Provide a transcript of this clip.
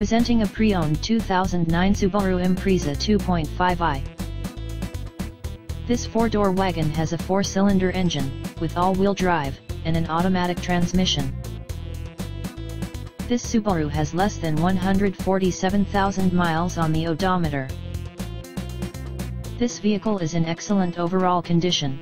Presenting a pre-owned 2009 Subaru Impreza 2.5i. This four-door wagon has a four-cylinder engine, with all-wheel drive, and an automatic transmission. This Subaru has less than 147,000 miles on the odometer. This vehicle is in excellent overall condition,